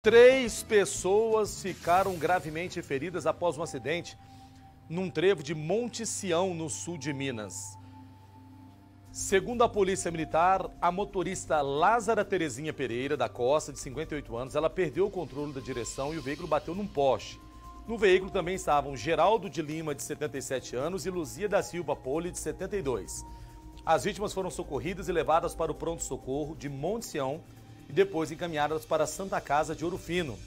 Três pessoas ficaram gravemente feridas após um acidente num trevo de Monte Sião, no sul de Minas. Segundo a Polícia Militar, a motorista Lázara Terezinha Pereira da Costa, de 58 anos, ela perdeu o controle da direção e o veículo bateu num poste. No veículo também estavam Geraldo de Lima, de 77 anos, e Luzia da Silva Poli, de 72. As vítimas foram socorridas e levadas para o pronto-socorro de Monte Sião, e depois encaminhadas para a Santa Casa de Ouro Fino.